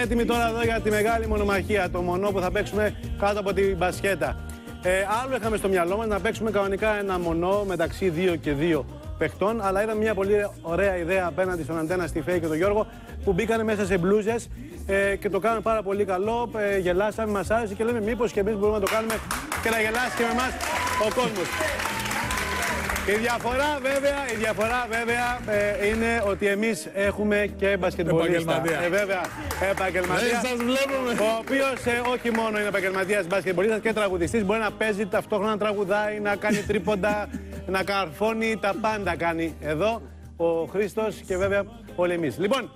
Έτοιμοι τώρα εδώ για τη μεγάλη μονομαχία, το μονό που θα παίξουμε κάτω από την μπασκέτα. Ε, άλλο είχαμε στο μυαλό μας να παίξουμε κανονικά ένα μονό μεταξύ 2 και 2 παιχτών, αλλά ήταν μια πολύ ωραία ιδέα απέναντι στον Αντένα, στη Φέη και τον Γιώργο που μπήκαν μέσα σε μπλούζες ε, και το κάνουν πάρα πολύ καλό. Ε, γελάσαμε, μα άρεσε και λέμε μήπως και εμείς μπορούμε να το κάνουμε και να γελάσει και με εμάς ο κόσμος. Η διαφορά βέβαια, η διαφορά βέβαια ε, είναι ότι εμείς έχουμε και μπασκετμπολίστα. Επαγγελματία. Ε, βέβαια, επαγγελματία. Δεν σας βλέπουμε. Ο οποίος ε, όχι μόνο είναι επαγγελματίας μπασκετμπολίστας και τραγουδιστής, μπορεί να παίζει ταυτόχρονα να τραγουδάει, να κάνει τρίποντα, να καρφώνει, τα πάντα κάνει εδώ ο Χρήστος και βέβαια όλοι εμείς. Λοιπόν,